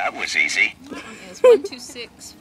that was easy. One Is 126